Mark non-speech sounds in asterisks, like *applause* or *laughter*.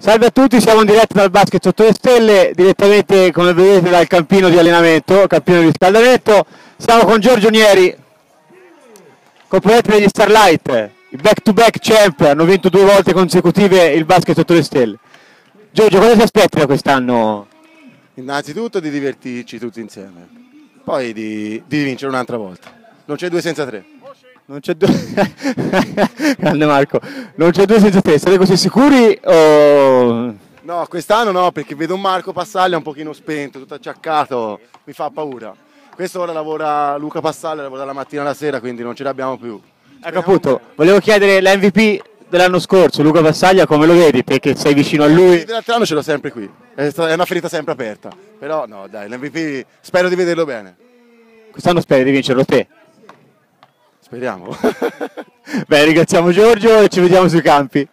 Salve a tutti, siamo in diretta dal basket sotto le stelle, direttamente come vedete dal campino di allenamento, campino di riscaldamento. Siamo con Giorgio Nieri, componente degli Starlight, i back to back champ, hanno vinto due volte consecutive il basket sotto le stelle. Giorgio, cosa ti aspetti da quest'anno? Innanzitutto di divertirci tutti insieme, poi di, di vincere un'altra volta. Non c'è due senza tre. Non c'è due. *laughs* Grande Marco, non c'è due senza te, siete così sicuri o. No, quest'anno no, perché vedo un Marco Passaglia un pochino spento, tutto acciaccato, mi fa paura. Questo ora lavora Luca Passaglia, lavora dalla mattina alla sera, quindi non ce l'abbiamo più. Ecco appunto, volevo chiedere l'MVP dell'anno scorso, Luca Passaglia, come lo vedi? Perché sei vicino a lui. L'altro anno ce l'ho sempre qui, è una ferita sempre aperta. Però no, dai, l'MVP spero di vederlo bene. Quest'anno speri di vincerlo te. Speriamo. Beh, ringraziamo Giorgio e ci vediamo sui campi.